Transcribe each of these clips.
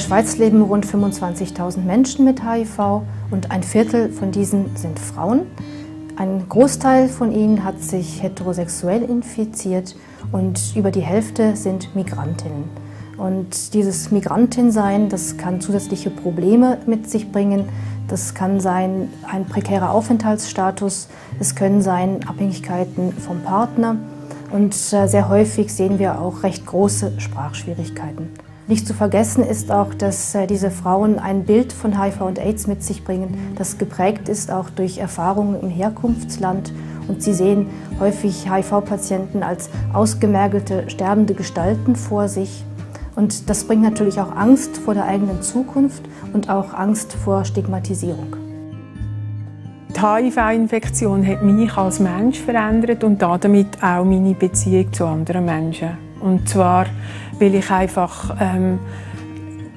der Schweiz leben rund 25.000 Menschen mit HIV und ein Viertel von diesen sind Frauen. Ein Großteil von ihnen hat sich heterosexuell infiziert und über die Hälfte sind Migrantinnen. Und dieses Migrantinsein, das kann zusätzliche Probleme mit sich bringen. Das kann sein ein prekärer Aufenthaltsstatus, es können sein Abhängigkeiten vom Partner und äh, sehr häufig sehen wir auch recht große Sprachschwierigkeiten. Nicht zu vergessen ist auch, dass äh, diese Frauen ein Bild von HIV und AIDS mit sich bringen, das geprägt ist auch durch Erfahrungen im Herkunftsland. Und sie sehen häufig HIV-Patienten als ausgemergelte, sterbende Gestalten vor sich. Und das bringt natürlich auch Angst vor der eigenen Zukunft und auch Angst vor Stigmatisierung. Die HIV-Infektion hat mich als Mensch verändert und damit auch meine Beziehung zu anderen Menschen. Und zwar, weil ich einfach, ähm,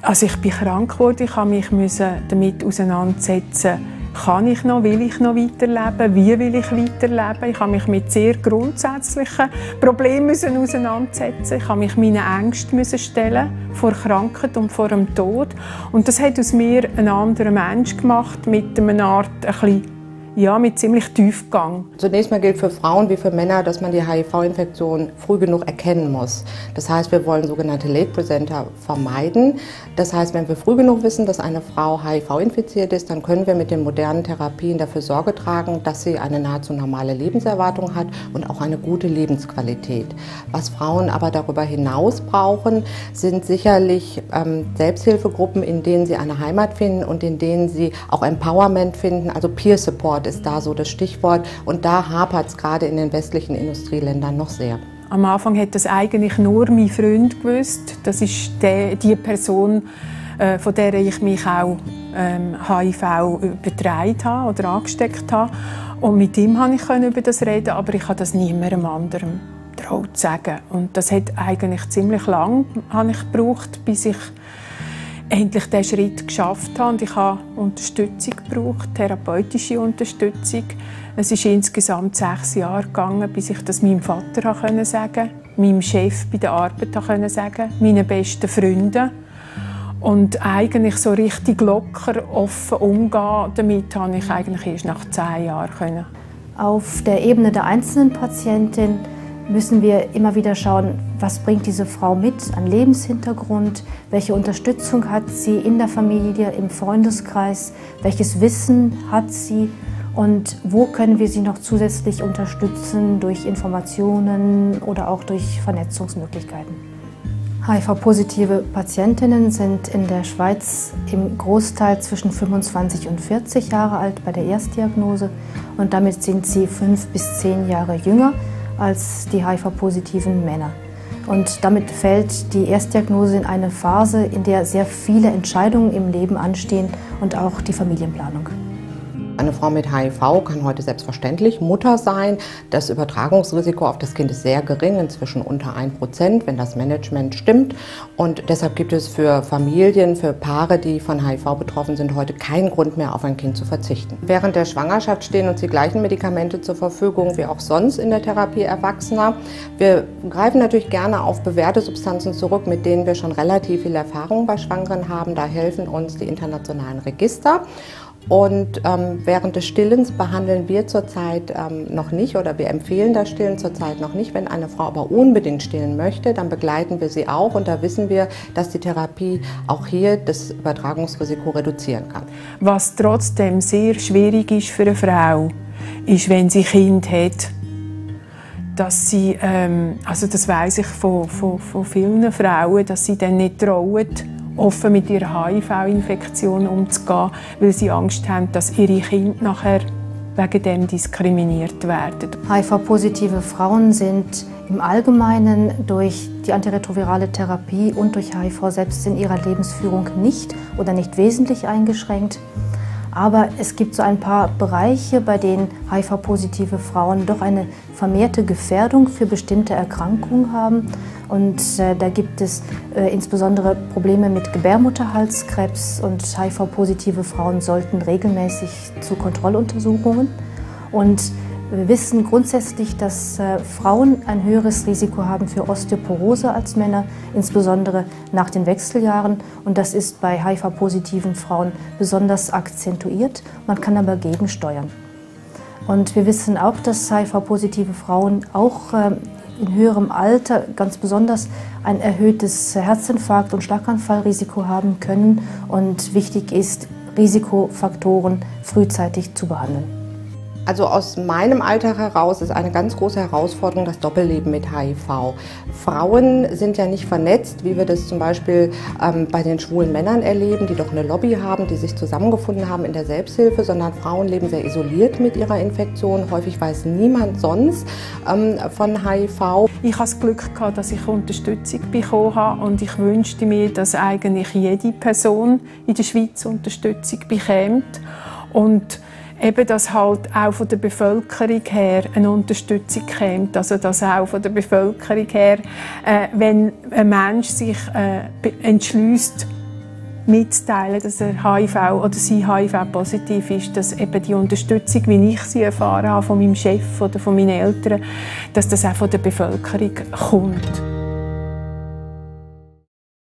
also ich bin krank geworden, ich mich damit auseinandersetzen, kann ich noch, will ich noch weiterleben, wie will ich weiterleben. Ich habe mich mit sehr grundsätzlichen Problemen auseinandersetzen. Ich habe mich meinen Ängsten stellen vor Krankheit und vor dem Tod. Und das hat aus mir einen anderen Mensch gemacht mit einer Art ein bisschen ja, mit ziemlich Tiefgang. Zunächst mal gilt für Frauen wie für Männer, dass man die HIV-Infektion früh genug erkennen muss. Das heißt, wir wollen sogenannte Late Presenter vermeiden. Das heißt, wenn wir früh genug wissen, dass eine Frau HIV-infiziert ist, dann können wir mit den modernen Therapien dafür Sorge tragen, dass sie eine nahezu normale Lebenserwartung hat und auch eine gute Lebensqualität. Was Frauen aber darüber hinaus brauchen, sind sicherlich ähm, Selbsthilfegruppen, in denen sie eine Heimat finden und in denen sie auch Empowerment finden, also Peer Support Stichwort ist da so das Stichwort. Und da hapert es gerade in den westlichen Industrieländern noch sehr. Am Anfang hat das eigentlich nur mein Freund gewusst. Das ist die, die Person, äh, von der ich mich auch ähm, HIV übertragen habe oder angesteckt habe. Und mit ihm konnte ich über das reden, aber ich habe das niemandem anderem traut sagen. Und das hat eigentlich ziemlich lang ich gebraucht, bis ich endlich diesen Schritt geschafft habe. Und ich habe Unterstützung gebraucht, therapeutische Unterstützung. Es ist insgesamt sechs Jahre gegangen, bis ich das meinem Vater sagen konnte, meinem Chef bei der Arbeit sagen meinen besten Freunden. Und eigentlich so richtig locker, offen umgehen damit konnte ich eigentlich erst nach zehn Jahren. Können. Auf der Ebene der einzelnen Patientin müssen wir immer wieder schauen, was bringt diese Frau mit an Lebenshintergrund, welche Unterstützung hat sie in der Familie, im Freundeskreis, welches Wissen hat sie und wo können wir sie noch zusätzlich unterstützen durch Informationen oder auch durch Vernetzungsmöglichkeiten. HIV-positive Patientinnen sind in der Schweiz im Großteil zwischen 25 und 40 Jahre alt bei der Erstdiagnose und damit sind sie fünf bis zehn Jahre jünger als die HIV-positiven Männer. Und damit fällt die Erstdiagnose in eine Phase, in der sehr viele Entscheidungen im Leben anstehen und auch die Familienplanung. Eine Frau mit HIV kann heute selbstverständlich Mutter sein. Das Übertragungsrisiko auf das Kind ist sehr gering, inzwischen unter 1%, wenn das Management stimmt. Und deshalb gibt es für Familien, für Paare, die von HIV betroffen sind, heute keinen Grund mehr, auf ein Kind zu verzichten. Während der Schwangerschaft stehen uns die gleichen Medikamente zur Verfügung wie auch sonst in der Therapie Erwachsener. Wir greifen natürlich gerne auf bewährte Substanzen zurück, mit denen wir schon relativ viel Erfahrung bei Schwangeren haben. Da helfen uns die internationalen Register. Und ähm, während des Stillens behandeln wir zurzeit ähm, noch nicht oder wir empfehlen das Stillen zurzeit noch nicht. Wenn eine Frau aber unbedingt stillen möchte, dann begleiten wir sie auch und da wissen wir, dass die Therapie auch hier das Übertragungsrisiko reduzieren kann. Was trotzdem sehr schwierig ist für eine Frau, ist, wenn sie Kind hat, dass sie, ähm, also das weiß ich von, von, von vielen Frauen, dass sie dann nicht trauen, offen mit ihrer HIV-Infektion umzugehen, weil sie Angst haben, dass ihre Kinder nachher wegen dem diskriminiert werden. HIV-positive Frauen sind im Allgemeinen durch die antiretrovirale Therapie und durch HIV selbst in ihrer Lebensführung nicht oder nicht wesentlich eingeschränkt. Aber es gibt so ein paar Bereiche, bei denen HIV-positive Frauen doch eine vermehrte Gefährdung für bestimmte Erkrankungen haben. Und äh, da gibt es äh, insbesondere Probleme mit Gebärmutterhalskrebs und HIV-positive Frauen sollten regelmäßig zu Kontrolluntersuchungen. Und Wir wissen grundsätzlich, dass äh, Frauen ein höheres Risiko haben für Osteoporose als Männer, insbesondere nach den Wechseljahren. Und das ist bei HIV-positiven Frauen besonders akzentuiert. Man kann aber gegensteuern. Und wir wissen auch, dass HIV-positive Frauen auch äh, in höherem Alter ganz besonders ein erhöhtes Herzinfarkt- und Schlaganfallrisiko haben können. Und wichtig ist, Risikofaktoren frühzeitig zu behandeln. Also aus meinem Alter heraus ist eine ganz große Herausforderung das Doppelleben mit HIV. Frauen sind ja nicht vernetzt, wie wir das zum Beispiel ähm, bei den schwulen Männern erleben, die doch eine Lobby haben, die sich zusammengefunden haben in der Selbsthilfe, sondern Frauen leben sehr isoliert mit ihrer Infektion. Häufig weiß niemand sonst ähm, von HIV. Ich habe das Glück gehabt, dass ich Unterstützung bekommen habe und ich wünschte mir, dass eigentlich jede Person in der Schweiz Unterstützung bekommt. Und eben, dass halt auch von der Bevölkerung her eine Unterstützung kommt. Also, dass auch von der Bevölkerung her, äh, wenn ein Mensch sich äh, entschließt, mitzuteilen, dass er HIV oder sie HIV positiv ist, dass eben die Unterstützung, wie ich sie erfahren habe von meinem Chef oder von meinen Eltern, dass das auch von der Bevölkerung kommt.